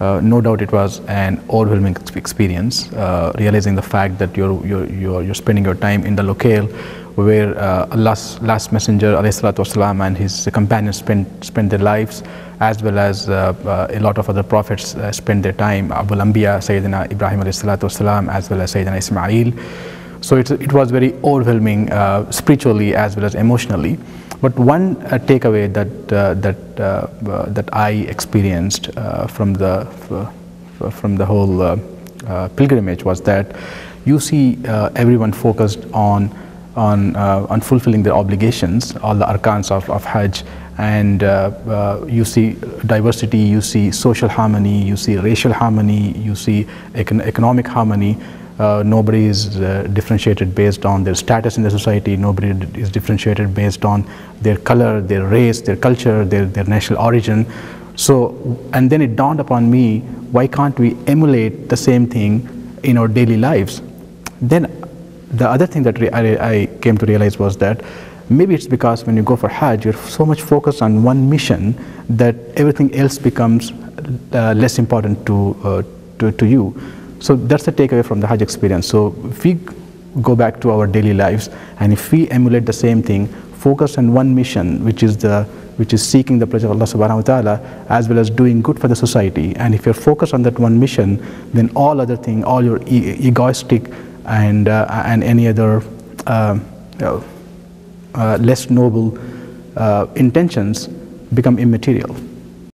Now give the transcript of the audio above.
Uh, no doubt it was an overwhelming experience, uh, realizing the fact that you're, you're, you're, you're, spending your time in the locale where uh, Allah's last messenger والسلام, and his companions spent, spent their lives as well as uh, uh, a lot of other prophets uh, spent their time, Abul Anbiya, Sayyidina Ibrahim والسلام, as well as Sayyidina Ismail. So it, it was very overwhelming spiritually as well as emotionally. But one uh, takeaway that uh, that uh, uh that I experienced uh, from the uh, from the whole pilgrimage was that you see everyone focused on on on fulfilling their obligations, all the arkans of, of Hajj, and you see diversity, you see social harmony, you see racial harmony, you see econ economic harmony. Uh, nobody is uh, differentiated based on their status in the society. Nobody is differentiated based on their color, their race, their culture, their, their national origin. So, and then it dawned upon me, why can't we emulate the same thing in our daily lives? Then the other thing that I, I came to realize was that maybe it's because when you go for Hajj, you're so much focused on one mission that everything else becomes uh, less important to, uh, to, to you. So that's the takeaway from the Hajj experience. So if we go back to our daily lives and if we emulate the same thing, focus on one mission, which is the which is seeking the pleasure of Allah subhanahu wa ta'ala as well as doing good for the society. And if you're focused on that one mission, then all other thing, all your e egoistic and uh, and any other uh, uh, less noble uh, intentions become immaterial.